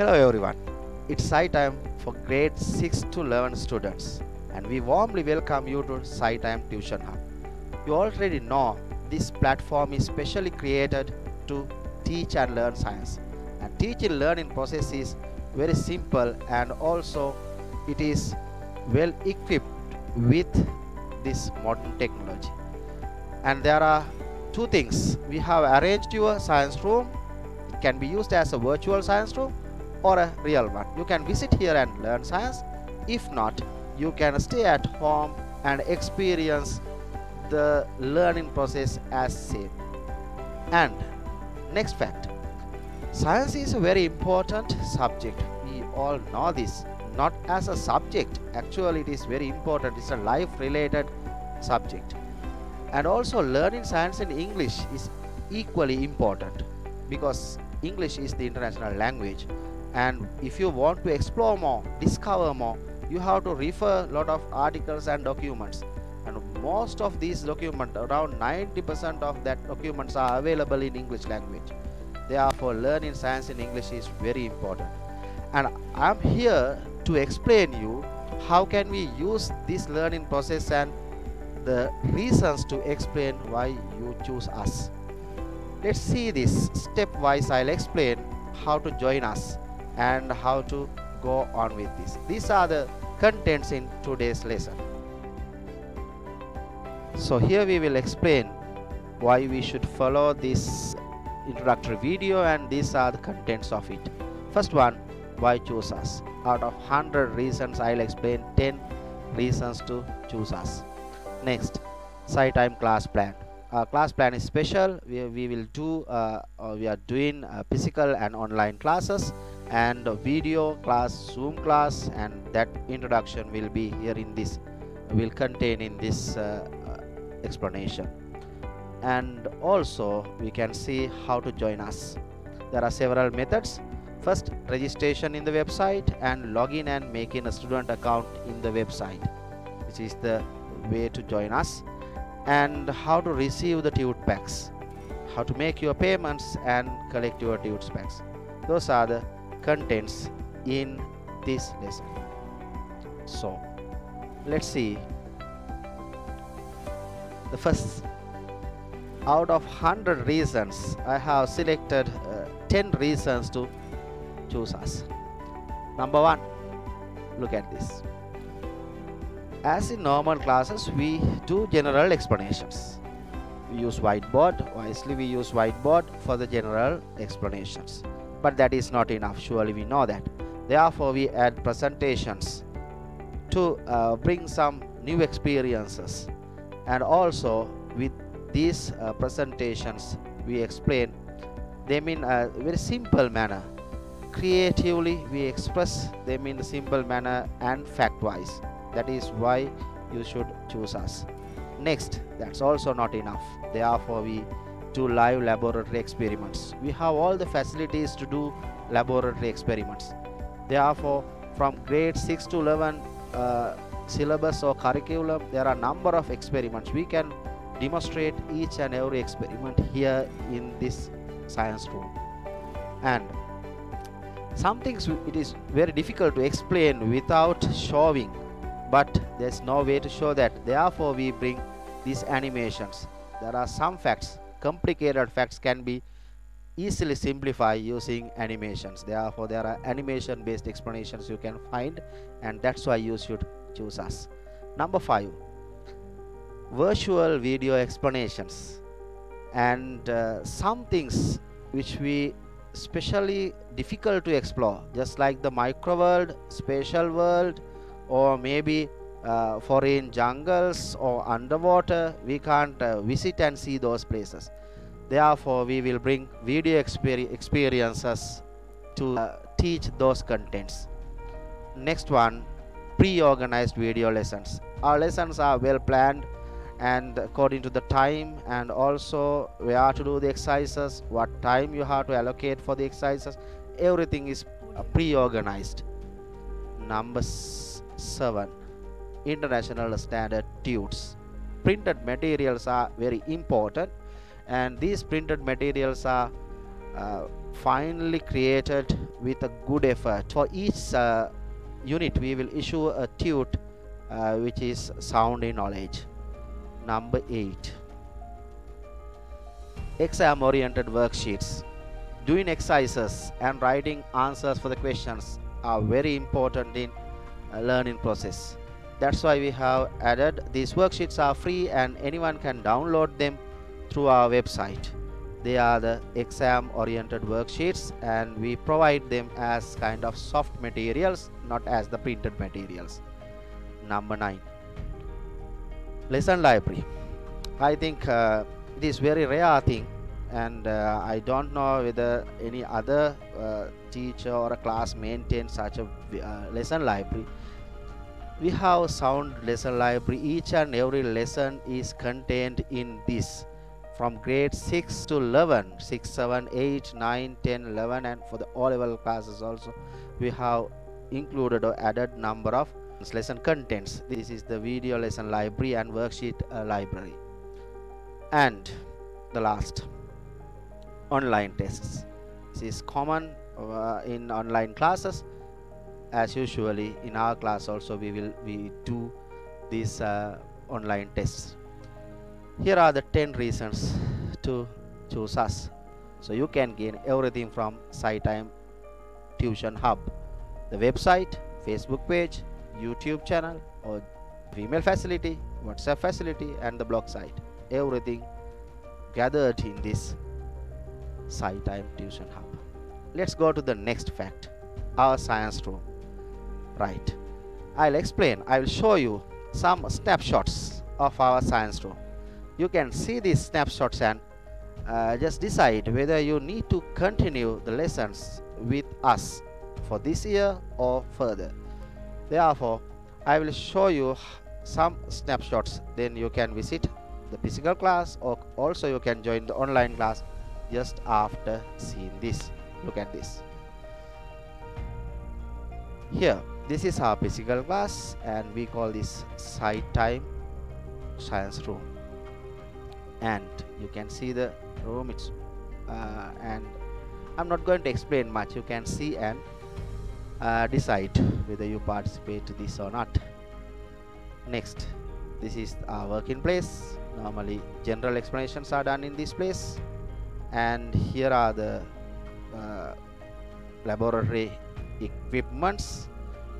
Hello everyone, it's SciTime for grade 6 to 11 students and we warmly welcome you to SciTime Tuition Hub. You already know this platform is specially created to teach and learn science. And teaching learning process is very simple and also it is well equipped with this modern technology. And there are two things. We have arranged your science room. It can be used as a virtual science room or a real one. You can visit here and learn science. If not you can stay at home and experience the learning process as same and next fact science is a very important subject. We all know this. Not as a subject. Actually it is very important. It's a life related subject. And also learning science in english is equally important because english is the international language and if you want to explore more discover more you have to refer a lot of articles and documents. And most of these documents around 90% of that documents are available in english language. Therefore learning science in english is very important. And i'm here to explain you how can we use this learning process and the reasons to explain why you choose us. Let's see this. Stepwise i'll explain how to join us and how to go on with this. These are the contents in today's lesson. So here we will explain why we should follow this introductory video and these are the contents of it. First one why choose us? Out of 100 reasons i'll explain 10 reasons to choose us. Next sci time class plan. Our class plan is special. We, we will do uh, we are doing uh, physical and online classes and video class zoom class and that introduction will be here in this will contain in this uh, explanation. And also we can see how to join us. There are several methods. First registration in the website and login and making a student account in the website which is the way to join us. And how to receive the tute packs. How to make your payments and collect your tute packs. Those are the contents in this lesson. So let's see. The first out of 100 reasons i have selected uh, 10 reasons to choose us. Number 1 look at this. As in normal classes we do general explanations. We use whiteboard. Wisely we use whiteboard for the general explanations but that is not enough. Surely we know that. Therefore we add presentations to uh, bring some new experiences. And also with these uh, presentations we explain them in a very simple manner. Creatively we express them in a simple manner and fact wise that is why you should choose us. Next that's also not enough. Therefore we do live laboratory experiments. We have all the facilities to do laboratory experiments. Therefore from grade 6 to 11 uh, syllabus or curriculum there are number of experiments. We can demonstrate each and every experiment here in this science room. And some things it is very difficult to explain without showing but there's no way to show that. Therefore we bring these animations. There are some facts complicated facts can be easily simplified using animations. Therefore there are animation based explanations you can find and that's why you should choose us. Number 5 virtual video explanations. And uh, some things which we especially difficult to explore just like the micro world spatial world or maybe uh, foreign jungles or underwater we can't uh, visit and see those places. Therefore we will bring video exper- experiences to uh, teach those contents. Next one pre-organized video lessons. Our lessons are well planned and according to the time and also where to do the exercises what time you have to allocate for the exercises everything is uh, pre-organized. Number 7 international standard tutes printed materials are very important and these printed materials are uh, finally created with a good effort. For each uh, unit we will issue a tute uh, which is sound in knowledge. Number 8 exam oriented worksheets. Doing exercises and writing answers for the questions are very important in uh, learning process that's why we have added. These worksheets are free and anyone can download them through our website. They are the exam oriented worksheets and we provide them as kind of soft materials not as the printed materials. Number 9 lesson library. I think uh, it is very rare thing and uh, i don't know whether any other uh, teacher or a class maintains such a uh, lesson library we have sound lesson library. Each and every lesson is contained in this. From grade 6 to 11 6 7 8 9 10 11 and for the all level classes also we have included or added number of lesson contents. This is the video lesson library and worksheet uh, library. And the last online tests. This is common uh, in online classes as usually in our class also we will we do these uh, online tests. Here are the 10 reasons to choose us. So you can gain everything from SciTime Tuition Hub the website Facebook page YouTube channel or email facility WhatsApp facility and the blog site. Everything gathered in this SciTime Tuition Hub. Let's go to the next fact. Our science room right. I'll explain. I will show you some snapshots of our science room. You can see these snapshots and uh, just decide whether you need to continue the lessons with us for this year or further. Therefore I will show you some snapshots. Then you can visit the physical class or also you can join the online class just after seeing this. Look at this. Here this is our physical class and we call this side time science room. And you can see the room it's uh, and I'm not going to explain much. You can see and uh, decide whether you participate to this or not. Next this is our working place. Normally general explanations are done in this place. And here are the uh, laboratory equipments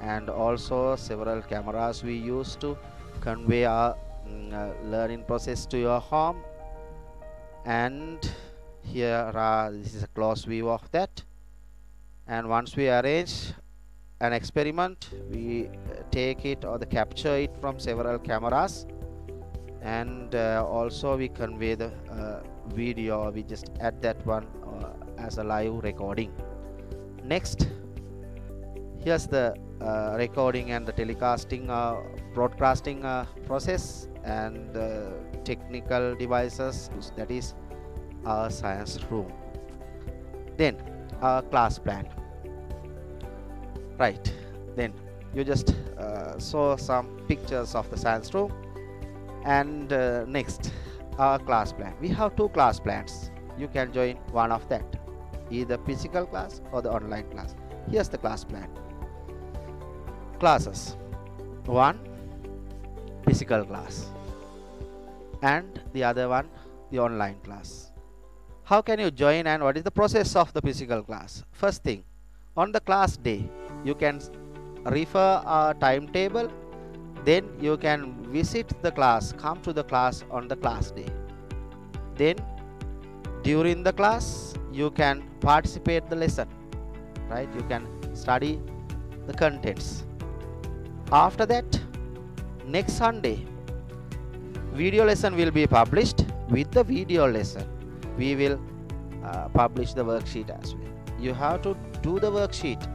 and also several cameras we use to convey our mm, uh, learning process to your home. And here are this is a close view of that. And once we arrange an experiment we uh, take it or the capture it from several cameras. And uh, also we convey the uh, video we just add that one uh, as a live recording. Next here's the recording and the telecasting uh, broadcasting process and technical devices that is our science room. Then our class plan. Right. Then you just uh, saw some pictures of the science room and uh, next our class plan. We have two class plans. You can join one of that either physical class or the online class. Here's the class plan classes. One physical class. And the other one the online class. How can you join and what is the process of the physical class? First thing on the class day you can refer a timetable. Then you can visit the class come to the class on the class day. Then during the class you can participate the lesson right? You can study the contents after that next sunday video lesson will be published. With the video lesson we will uh, publish the worksheet as well. You have to do the worksheet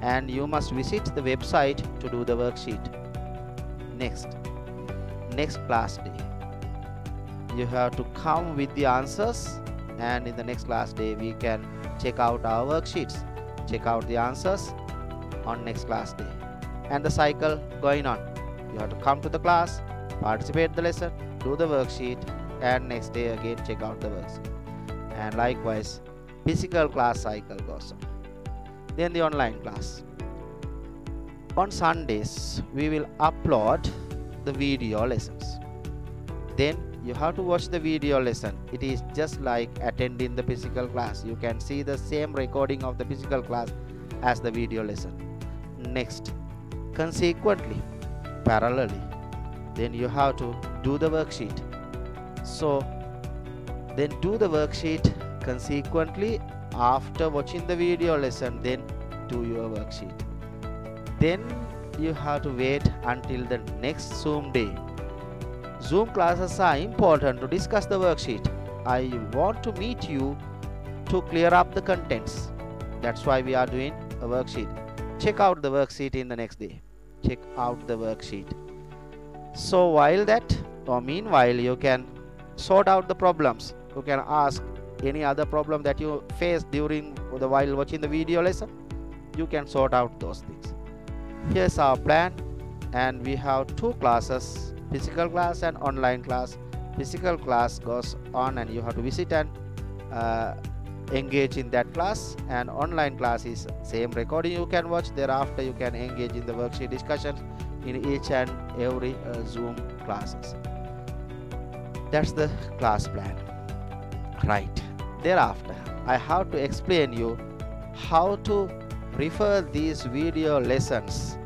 and you must visit the website to do the worksheet. Next next class day. You have to come with the answers and in the next class day we can check out our worksheets. Check out the answers on next class day and the cycle going on. You have to come to the class participate the lesson do the worksheet and next day again check out the worksheet. And likewise physical class cycle goes on. Then the online class. On sundays we will upload the video lessons. Then you have to watch the video lesson. It is just like attending the physical class. You can see the same recording of the physical class as the video lesson. Next consequently parallelly then you have to do the worksheet. So then do the worksheet consequently after watching the video lesson then do your worksheet. Then you have to wait until the next zoom day. Zoom classes are important to discuss the worksheet. I want to meet you to clear up the contents. That's why we are doing a worksheet check out the worksheet in the next day. Check out the worksheet. So while that or meanwhile you can sort out the problems. You can ask any other problem that you face during the while watching the video lesson. You can sort out those things. Here's our plan and we have two classes physical class and online class. Physical class goes on and you have to visit and uh, engage in that class and online class is same recording. You can watch thereafter you can engage in the worksheet discussions in each and every uh, zoom classes. That's the class plan. Right. Thereafter i have to explain you how to refer these video lessons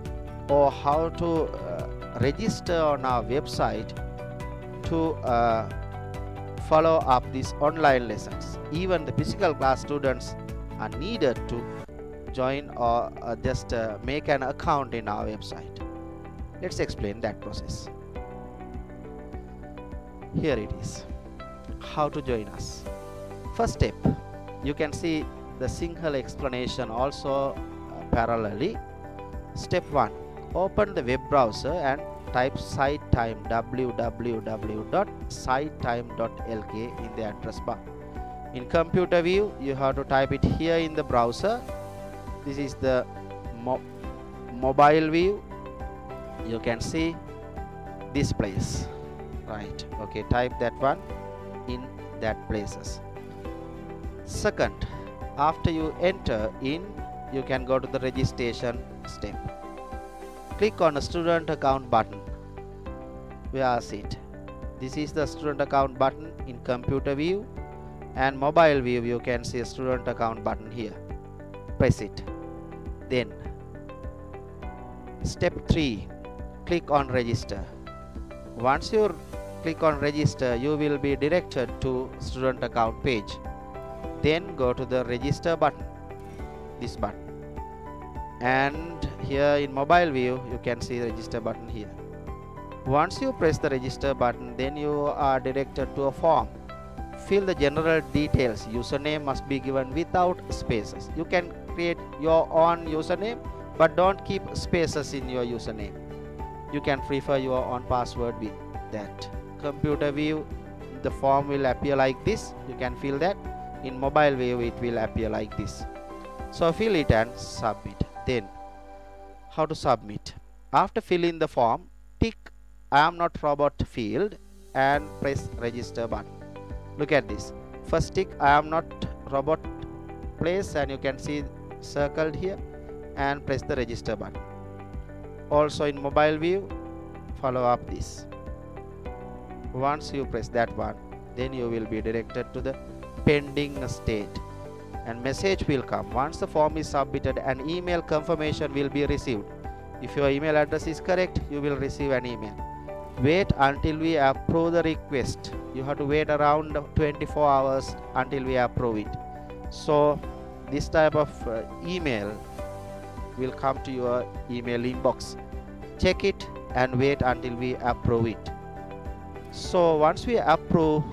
or how to uh, register on our website to uh, follow up these online lessons. Even the physical class students are needed to join or uh, just uh, make an account in our website. Let's explain that process. Here it is. How to join us. First step. You can see the single explanation also uh, parallelly. Step 1 open the web browser and type site time www.scitime.lk in the address bar. In computer view you have to type it here in the browser. This is the mo mobile view. You can see this place. Right. Okay type that one in that places. Second after you enter in you can go to the registration step click on student account button. Where is it this is the student account button in computer view and mobile view. You can see a student account button here. Press it. Then step 3 click on register. Once you click on register you will be directed to student account page. Then go to the register button this button and here in mobile view you can see the register button here. Once you press the register button then you are directed to a form. Fill the general details. Username must be given without spaces. You can create your own username but don't keep spaces in your username. You can prefer your own password with that. Computer view the form will appear like this. You can fill that. In mobile view it will appear like this. So fill it and submit. Then how to submit. After filling the form tick I am not robot field and press register button. Look at this. First tick I am not robot place and you can see circled here and press the register button. Also in mobile view follow up this. Once you press that one then you will be directed to the pending state and message will come. Once the form is submitted an email confirmation will be received. If your email address is correct you will receive an email. Wait until we approve the request. You have to wait around 24 hours until we approve it. So this type of uh, email will come to your email inbox. Check it and wait until we approve it. So once we approve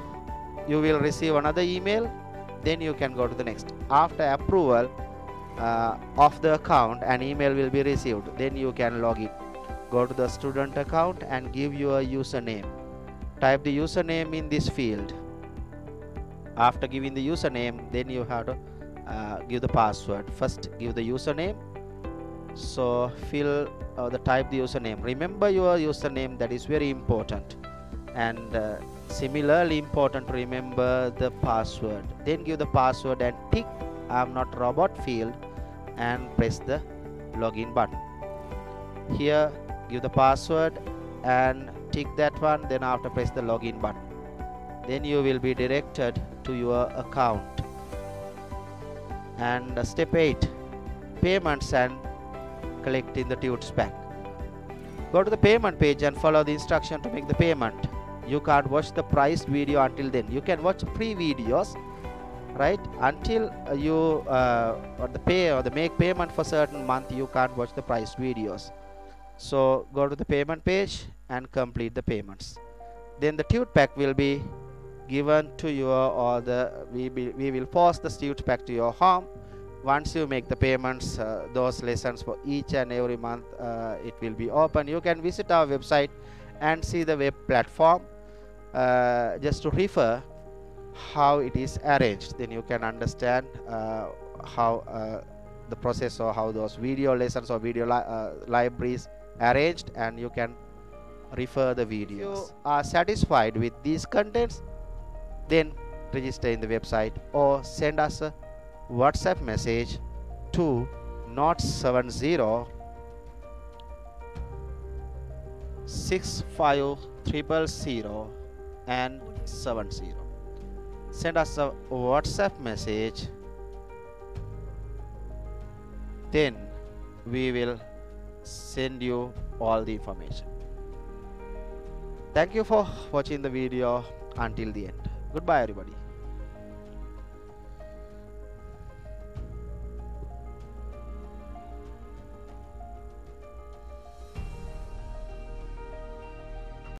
you will receive another email then you can go to the next. After approval uh, of the account an email will be received. Then you can log in. Go to the student account and give your username. Type the username in this field. After giving the username then you have to uh, give the password. First give the username. So fill uh, the type the username. Remember your username that is very important. And uh, similarly important to remember the password. Then give the password and tick i'm not robot field and press the login button. Here give the password and tick that one then after press the login button. Then you will be directed to your account. And step 8 payments and collecting the tutes pack go to the payment page and follow the instruction to make the payment you can't watch the priced video until then. You can watch free videos right? Until uh, you uh, or the pay or the make payment for certain month you can't watch the priced videos. So go to the payment page and complete the payments. Then the tute pack will be given to you or the we, be, we will post the tute pack to your home. Once you make the payments uh, those lessons for each and every month uh, it will be open. You can visit our website and see the web platform uh, just to refer how it is arranged then you can understand uh, how uh, the process or how those video lessons or video li uh, libraries arranged and you can refer the videos. If you are satisfied with these contents? Then register in the website or send us a whatsapp message to not 70 65000 and 70 send us a whatsapp message. Then we will send you all the information. Thank you for watching the video until the end. Goodbye everybody